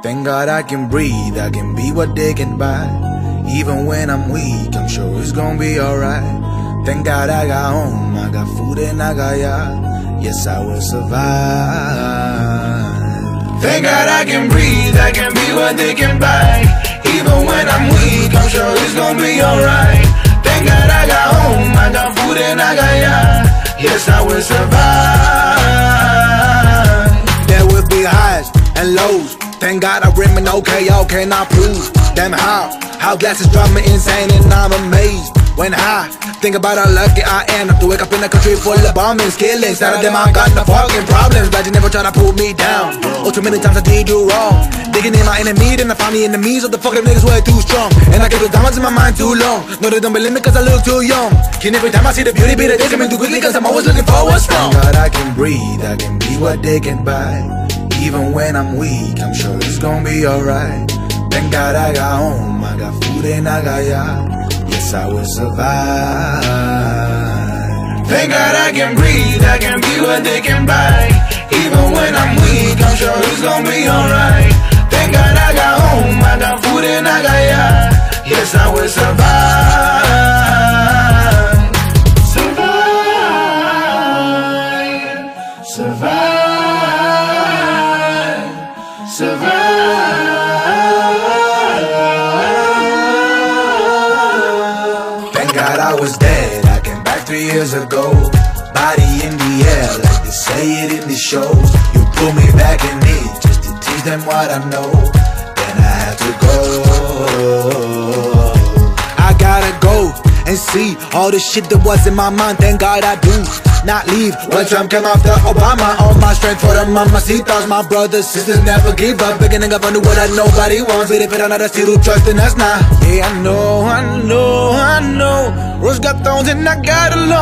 Thank God I can breathe, I can be what they can buy. Even when I'm weak, I'm sure it's gonna be alright. Thank God I got home, I got food and I got ya. Yes, I will survive. Thank God I can breathe, I can be what they can buy. Even when I'm weak, I'm sure it's gonna be alright. Thank God I got home, I got food and I got ya. Yes, I will survive. There will be highs and lows. Thank God I remain okay, y'all cannot prove. Damn how, how glasses drive me insane and I'm amazed. When I think about how lucky I am to wake up in a country full of bombings, killings. None of them I got no fucking problems, but you never try to pull me down. Oh, too many times I did you wrong. Digging in my enemy, then I found the enemies of the fucking niggas way too strong. And I keep the diamonds in my mind too long. No, they don't believe me cause I look too young. Can every time I see the beauty, be the day coming too quickly cause I'm always looking for what's wrong. God, I can breathe, I can be what they can buy. Even when I'm weak, I'm sure it's gonna be alright. Thank God I got home, I got food and I got ya. Yes, I will survive. Thank God I can breathe, I can be what they can buy. Even when I'm weak, I'm sure it's gonna be alright. Survive. Thank God I was dead. I came back three years ago. Body in the air, like they say it in the shows. You pull me back in it just to teach them what I know. Then I had to go. I gotta go and see all the shit that was in my mind. Thank God I do not leave. When Trump came after Obama, all my strength for the mamacitas. My brothers, sisters never give up. Beginning up, I knew what that nobody wants. But if it another still trust, then that's not. Yeah, I know, I know, I know. Rose got thorns and I got along.